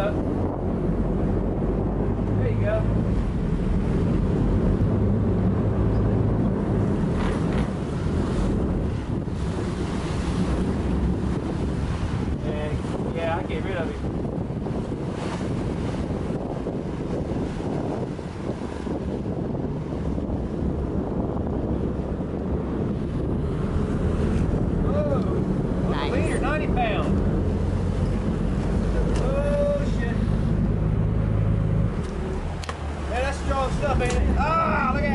up. There you go. And yeah, I get rid of it. stuff ain't it. Ah, look at